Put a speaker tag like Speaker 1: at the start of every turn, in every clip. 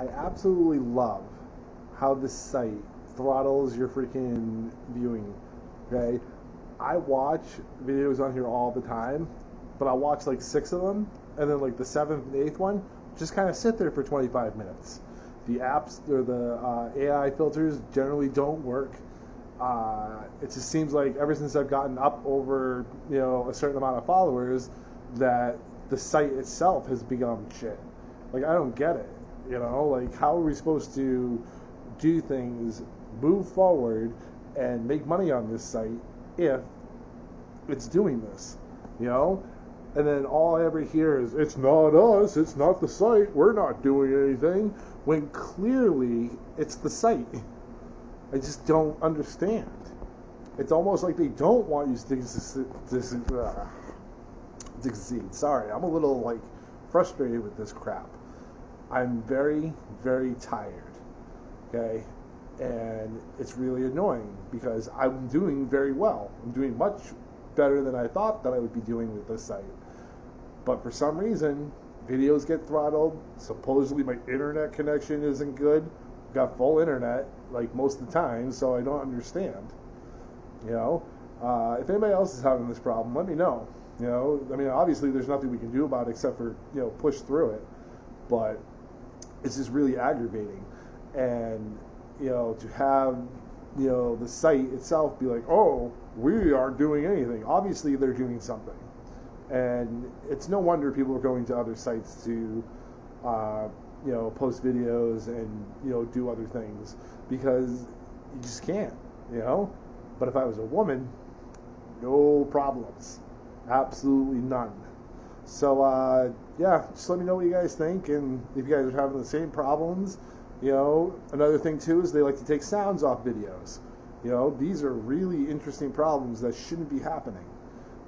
Speaker 1: I absolutely love how this site throttles your freaking viewing. Okay, I watch videos on here all the time, but I watch like six of them, and then like the seventh and eighth one just kind of sit there for 25 minutes. The apps or the uh, AI filters generally don't work. Uh, it just seems like ever since I've gotten up over you know a certain amount of followers, that the site itself has become shit. Like I don't get it. You know, like how are we supposed to do things, move forward, and make money on this site if it's doing this? You know, and then all I ever hear is it's not us, it's not the site, we're not doing anything. When clearly it's the site. I just don't understand. It's almost like they don't want you to succeed. Uh, succeed. Sorry, I'm a little like frustrated with this crap. I'm very, very tired. Okay, and it's really annoying because I'm doing very well. I'm doing much better than I thought that I would be doing with this site. But for some reason, videos get throttled. Supposedly my internet connection isn't good. I've got full internet like most of the time, so I don't understand. You know, uh, if anybody else is having this problem, let me know. You know, I mean, obviously there's nothing we can do about it except for you know push through it, but it's just really aggravating. And you know, to have you know the site itself be like, oh, we aren't doing anything. Obviously, they're doing something, and it's no wonder people are going to other sites to. Uh, you know, post videos and you know do other things because you just can't, you know. But if I was a woman, no problems, absolutely none. So uh, yeah, just let me know what you guys think, and if you guys are having the same problems, you know. Another thing too is they like to take sounds off videos. You know, these are really interesting problems that shouldn't be happening,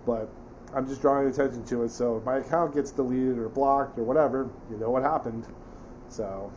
Speaker 1: but I'm just drawing attention to it. So if my account gets deleted or blocked or whatever, you know what happened. So